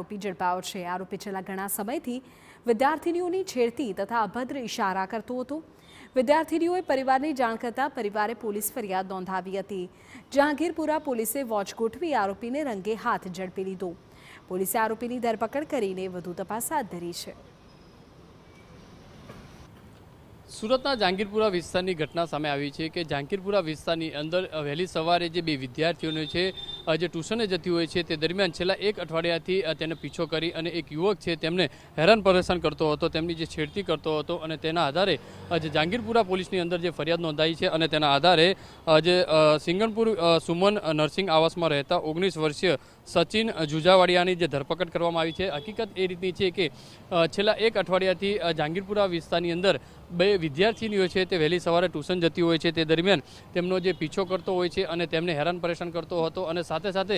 આરોપી ઝડપાયો છે. આરોપી છેલ્લા ઘણા સમયથી વિદ્યાર્થીનીઓની છેડતી તથા અભદ્ર ઇશારા કરતો હતો. વિદ્યાર્થીનીઓએ પરિવારની જાણ કરતાં પરિવારે પોલીસ ફરિયાદ નોંધાવી હતી. જહાંગીરપુરા પોલીસે વોચ ગોઠવી આરોપીને રંગે હાથ ઝડપી લીધો. પોલીસે આરોપીની ધરપકડ કરીને વધુ તપાસ હાથ ધરી છે. સુરતના જાંગીરપુરા વિસ્તારની ઘટના સામે આવી છે કે જાંગીરપુરા વિસ્તારની અંદર વહેલી સવારે જે બે વિદ્યાર્થીઓને છે જે ટ્યુશને જતી હોય છે તે દરમિયાન છેલ્લા એક અઠવાડિયાથી તેને પીછો કરી અને એક યુવક છે તેમને હેરાન પરેશાન કરતો હતો, તેમની જે છેડતી કરતો હતો અને તેના આધારે જે જહાંગીરપુરા પોલીસની અંદર જે ફરિયાદ નોંધાઈ છે અને તેના આધારે જે સિંગણપુર સુમન નર્સિંગ આવાસમાં રહેતા ઓગણીસ વર્ષીય સચિન જુજાવાડિયાની જે ધરપકડ કરવામાં આવી છે. હકીકત એ રીતની છે કે છેલ્લા એક અઠવાડિયાથી જાંગીરપુરા વિસ્તારની અંદર બે વિદ્યાર્થીનીઓ છે તે વહેલી સવારે ટ્યુશન જતી હોય છે તે દરમિયાન તેમનો જે પીછો કરતો હોય છે અને તેમને હેરાન પરેશાન કરતો હતો અને સાથે સાથે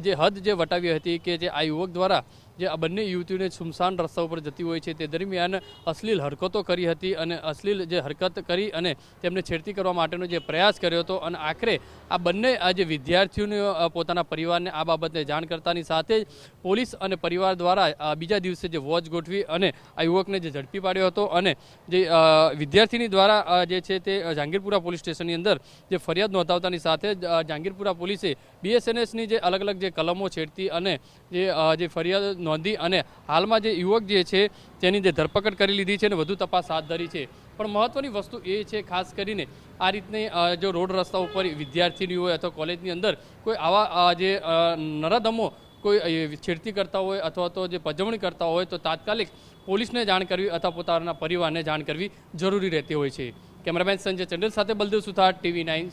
જે હદ જે વટાવી હતી કે જે આ યુવક દ્વારા જે આ બંને યુવતીઓને સુમસાન રસ્તા ઉપર જતી હોય છે, તે દરમિયાન અશ્લીલ હરકતો કરી હતી અને અશ્લીલ જે હરકત કરી અને તેમને છેડતી કરવા માટેનો જે પ્રયાસ કર્યો હતો અને આખરે આ બંને, આ જે વિદ્યાર્થીઓને પોતાના પરિવારને આ બાબતને જાણ કરતાની સાથે જ પોલીસ અને પરિવાર દ્વારા બીજા દિવસે જે વોચ ગોઠવી અને આ યુવકને જે ઝડપી પાડ્યો હતો અને જે વિદ્યાર્થીની દ્વારા જે છે તે જાંગીરપુરા પોલીસ સ્ટેશનની અંદર જે ફરિયાદ નોંધાવતાની સાથે જ જહાંગીરપુરા પોલીસે બીએસએનએસની જે અલગ અલગ જે કલમો છેડતી અને જે ફરિયાદ નોંધી અને હાલમાં જે યુવક જે છે, તેની જે ધરપકડ કરી લીધી છે અને વધુ તપાસ હાથ ધરી છે. પણ મહત્વની વસ્તુ એ છે, ખાસ કરીને આ રીતની જો રોડ રસ્તા ઉપર વિદ્યાર્થીની હોય અથવા કોલેજની અંદર કોઈ આવા જે નરાધમો કોઈ છેડતી કરતા હોય અથવા તો જે પજવણી કરતા હોય તો તાત્કાલિક પોલીસને જાણ કરવી અથવા પોતાના પરિવારને જાણ કરવી જરૂરી રહેતી હોય છે. કેમેરામેન સંજય ચંડેલ સાથે બલદેવ સુથાર, ટીવી નાઇન